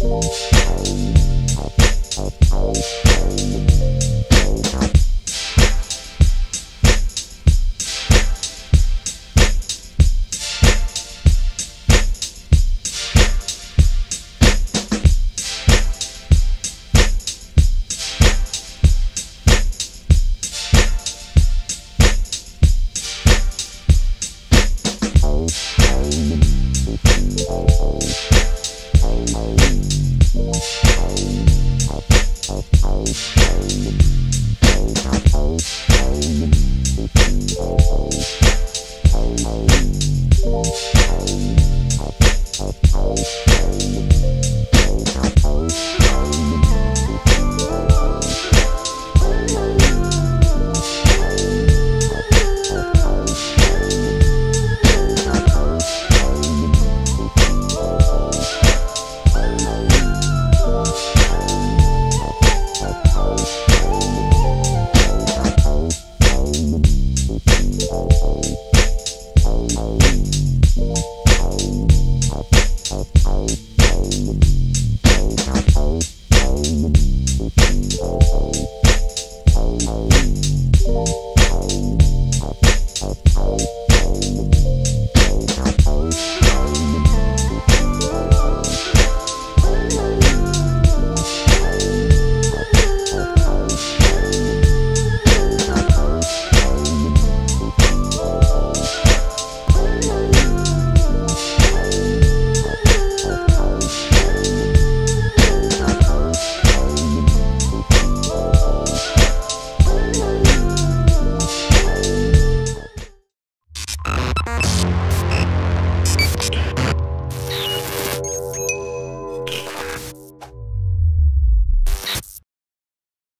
Thank